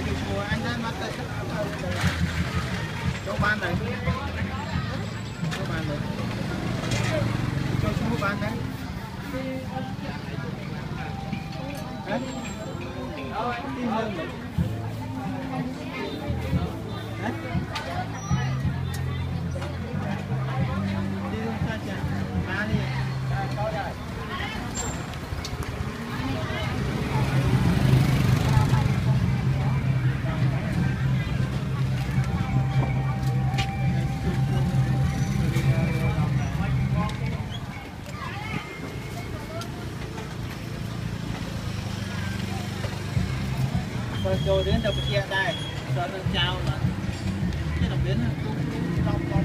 lại cái anh ấy mất rồi chỗ ban này. Chỗ ban này. Chỗ chỗ ban đấy បើចូលរៀនទៅប្រជាដែរដល់នឹងចោលទៅតែរៀនទូទូដល់